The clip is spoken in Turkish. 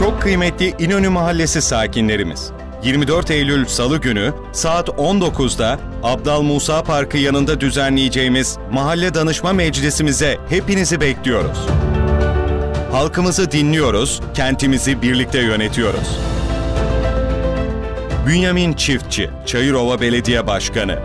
Çok kıymetli İnönü Mahallesi sakinlerimiz. 24 Eylül Salı günü saat 19'da Abdal Musa Parkı yanında düzenleyeceğimiz Mahalle Danışma Meclisimize hepinizi bekliyoruz. Halkımızı dinliyoruz, kentimizi birlikte yönetiyoruz. Bünyamin Çiftçi, Çayırova Belediye Başkanı.